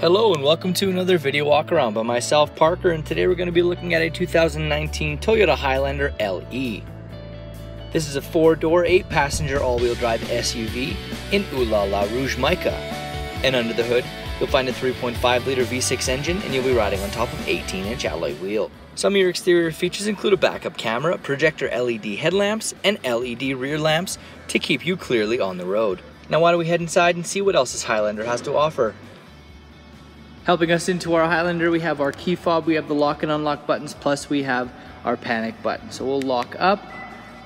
Hello and welcome to another video walk around by myself Parker and today we're going to be looking at a 2019 Toyota Highlander LE. This is a 4-door 8-passenger all-wheel drive SUV in Ooh La Rouge Mica. And under the hood you'll find a 3.5 liter V6 engine and you'll be riding on top of 18 inch alloy wheel. Some of your exterior features include a backup camera, projector LED headlamps, and LED rear lamps to keep you clearly on the road. Now why don't we head inside and see what else this Highlander has to offer. Helping us into our Highlander, we have our key fob, we have the lock and unlock buttons, plus we have our panic button. So we'll lock up.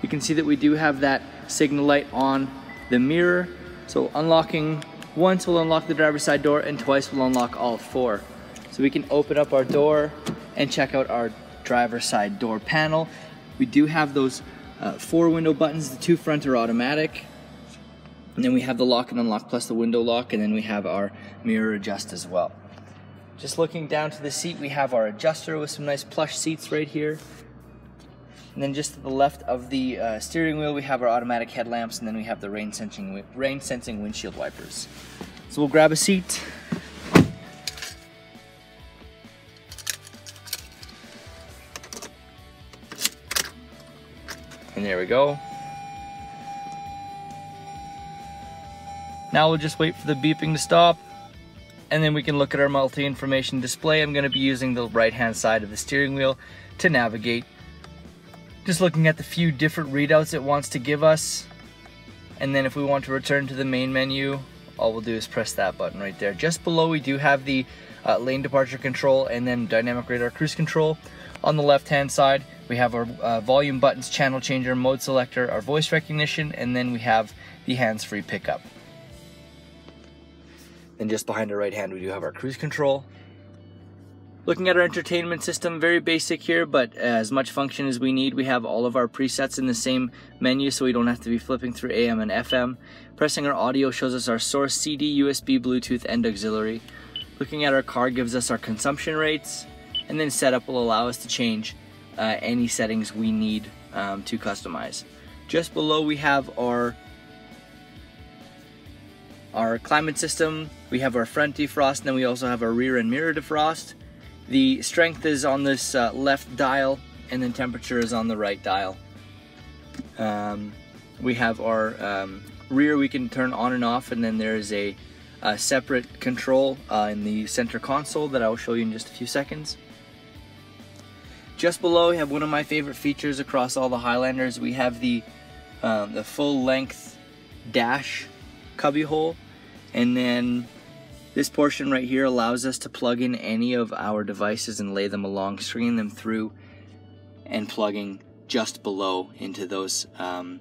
You can see that we do have that signal light on the mirror. So unlocking once will unlock the driver's side door and twice will unlock all four. So we can open up our door and check out our driver's side door panel. We do have those uh, four window buttons, the two front are automatic. And then we have the lock and unlock plus the window lock and then we have our mirror adjust as well. Just looking down to the seat, we have our adjuster with some nice plush seats right here. And then just to the left of the uh, steering wheel, we have our automatic headlamps, and then we have the rain sensing, rain sensing windshield wipers. So we'll grab a seat. And there we go. Now we'll just wait for the beeping to stop and then we can look at our multi-information display. I'm going to be using the right-hand side of the steering wheel to navigate. Just looking at the few different readouts it wants to give us. And then if we want to return to the main menu, all we'll do is press that button right there. Just below we do have the uh, lane departure control and then dynamic radar cruise control. On the left hand side we have our uh, volume buttons, channel changer, mode selector, our voice recognition, and then we have the hands-free pickup. Then just behind our right hand, we do have our cruise control. Looking at our entertainment system, very basic here, but as much function as we need. We have all of our presets in the same menu, so we don't have to be flipping through AM and FM. Pressing our audio shows us our source CD, USB, Bluetooth, and auxiliary. Looking at our car gives us our consumption rates, and then setup will allow us to change uh, any settings we need um, to customize. Just below we have our our climate system, we have our front defrost, and then we also have our rear and mirror defrost. The strength is on this uh, left dial, and then temperature is on the right dial. Um, we have our um, rear we can turn on and off, and then there's a, a separate control uh, in the center console that I will show you in just a few seconds. Just below we have one of my favorite features across all the Highlanders. We have the, um, the full length dash cubby hole and then this portion right here allows us to plug in any of our devices and lay them along, stringing them through and plugging just below into those um,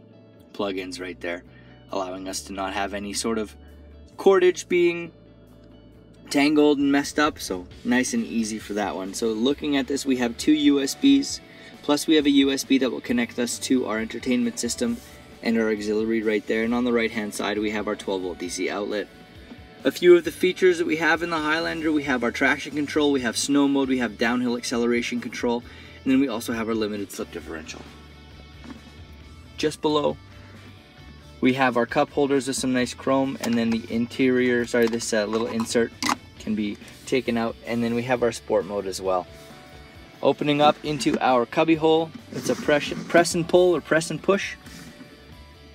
plugins right there, allowing us to not have any sort of cordage being tangled and messed up. So nice and easy for that one. So looking at this, we have two USBs, plus we have a USB that will connect us to our entertainment system and our auxiliary right there. And on the right hand side, we have our 12 volt DC outlet. A few of the features that we have in the Highlander, we have our traction control, we have snow mode, we have downhill acceleration control, and then we also have our limited slip differential. Just below, we have our cup holders with some nice chrome, and then the interior, sorry, this uh, little insert can be taken out, and then we have our sport mode as well. Opening up into our cubby hole, it's a press, press and pull or press and push.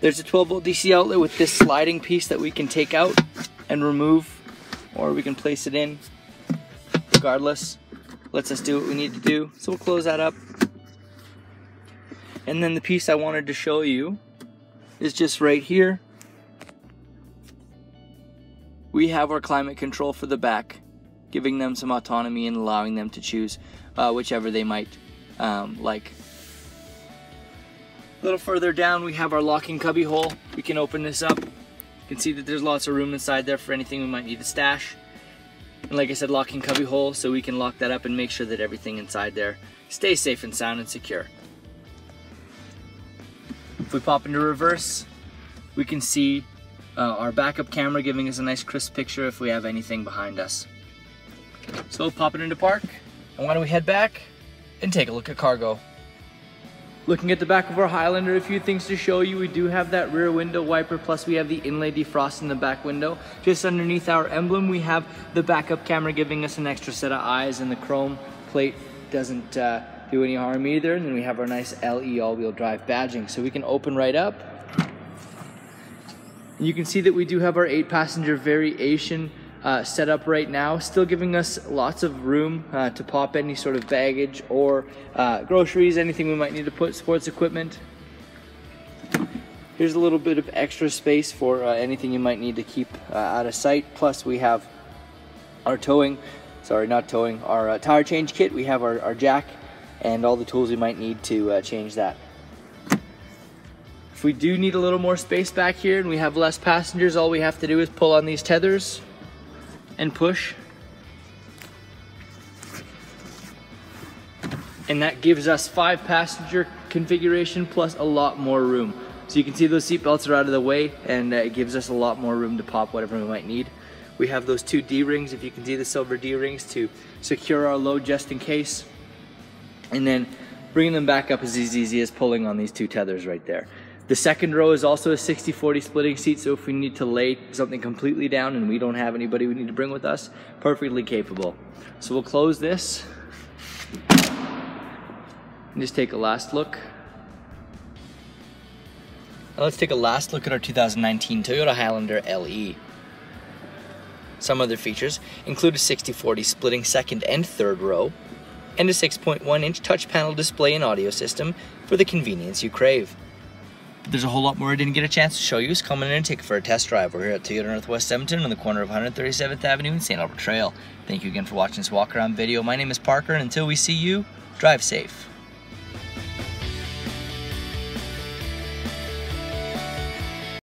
There's a 12 volt DC outlet with this sliding piece that we can take out and remove or we can place it in. Regardless lets us do what we need to do. So we'll close that up. And then the piece I wanted to show you is just right here. We have our climate control for the back giving them some autonomy and allowing them to choose uh, whichever they might um, like little further down we have our locking cubby hole we can open this up you can see that there's lots of room inside there for anything we might need to stash. And like I said, locking cubby hole so we can lock that up and make sure that everything inside there stays safe and sound and secure. If we pop into reverse, we can see uh, our backup camera giving us a nice crisp picture if we have anything behind us. So pop it into park, and why don't we head back and take a look at cargo. Looking at the back of our Highlander, a few things to show you. We do have that rear window wiper, plus we have the inlay defrost in the back window. Just underneath our emblem, we have the backup camera giving us an extra set of eyes, and the chrome plate doesn't uh, do any harm either. And then we have our nice LE all-wheel drive badging. So we can open right up. And You can see that we do have our eight passenger variation uh, set up right now, still giving us lots of room uh, to pop any sort of baggage or uh, groceries, anything we might need to put sports equipment. Here's a little bit of extra space for uh, anything you might need to keep uh, out of sight. Plus we have our towing, sorry, not towing, our uh, tire change kit. We have our, our, jack and all the tools we might need to change that. If we do need a little more space back here and we have less passengers, all we have to do is pull on these tethers and push. And that gives us five passenger configuration plus a lot more room. So you can see those seat belts are out of the way and uh, it gives us a lot more room to pop whatever we might need. We have those two D-rings, if you can see the silver D-rings to secure our load just in case. And then bringing them back up is as easy as pulling on these two tethers right there. The second row is also a 60-40 splitting seat, so if we need to lay something completely down and we don't have anybody we need to bring with us, perfectly capable. So we'll close this and just take a last look. Now let's take a last look at our 2019 Toyota Highlander LE. Some other features include a 60-40 splitting second and third row, and a 6.1 inch touch panel display and audio system for the convenience you crave. There's a whole lot more I didn't get a chance to show you, so come in and take it for a test drive. We're here at Toyota Northwest Edmonton on the corner of 137th Avenue and St. Albert Trail. Thank you again for watching this walk around video. My name is Parker, and until we see you, drive safe.